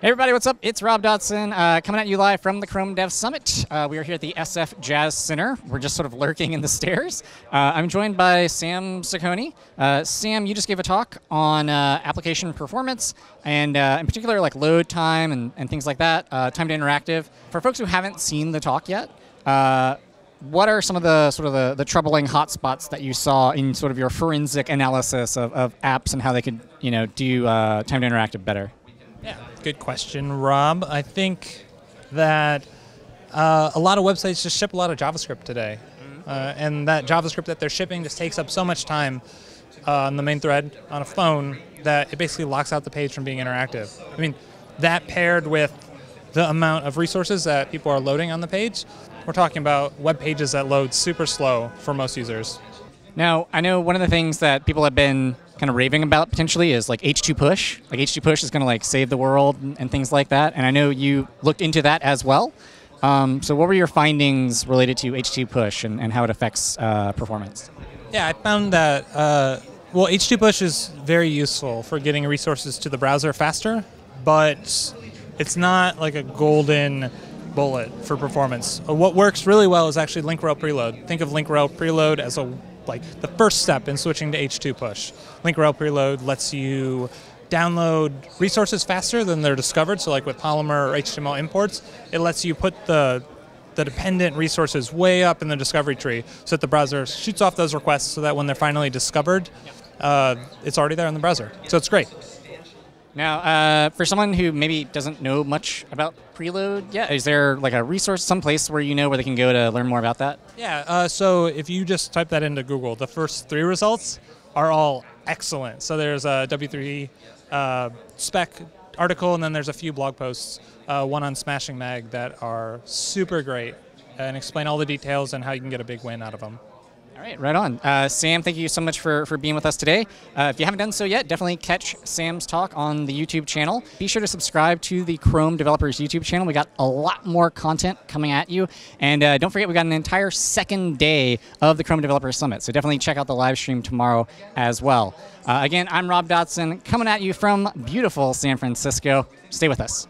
Hey everybody, what's up? It's Rob Dodson uh, coming at you live from the Chrome Dev Summit. Uh, we are here at the SF Jazz Center. We're just sort of lurking in the stairs. Uh, I'm joined by Sam Saccone. Uh, Sam, you just gave a talk on uh, application performance and uh, in particular like load time and, and things like that, time to interactive. For folks who haven't seen the talk yet, what are some of the sort of the, the troubling hotspots that you saw in sort of your forensic analysis of, of apps and how they could you know do time to interactive better? Yeah, good question, Rob. I think that uh, a lot of websites just ship a lot of JavaScript today. Mm-hmm. Uh, and that JavaScript that they're shipping just takes up so much time uh, on the main thread on a phone that it basically locks out the page from being interactive. I mean, that paired with the amount of resources that people are loading on the page, we're talking about web pages that load super slow for most users. Now, I know one of the things that people have been kind of raving about potentially is like H2 push. Like H2 push is going to like save the world and, things like that. And I know you looked into that as well. Um, so what were your findings related to H2 push and, and how it affects uh, performance? Yeah, I found that uh, well, H2 push is very useful for getting resources to the browser faster, but it's not like a golden bullet for performance. Uh, what works really well is actually link rel preload. Think of link rel preload as a like the first step in switching to H2 push. Link rel preload lets you download resources faster than they're discovered. So like with Polymer or HTML imports, it lets you put the the dependent resources way up in the discovery tree so that the browser shoots off those requests so that when they're finally discovered, uh, it's already there in the browser. So it's great. Now, uh, for someone who maybe doesn't know much about preload yeah, is there like a resource, some place where you know where they can go to learn more about that? Yeah, uh, so if you just type that into Google, the first three results are all excellent. So there's a W3 uh, spec article, and then there's a few blog posts, uh, one on Smashing Mag, that are super great and explain all the details and how you can get a big win out of them. All right, right on. Uh, Sam, thank you so much for, for being with us today. Uh, if you haven't done so yet, definitely catch Sam's talk on the YouTube channel. Be sure to subscribe to the Chrome Developers YouTube channel. We got a lot more content coming at you. And uh, don't forget, we got an entire second day of the Chrome Developers Summit. So definitely check out the live stream tomorrow as well. Uh, again, I'm Rob Dodson coming at you from beautiful San Francisco. Stay with us.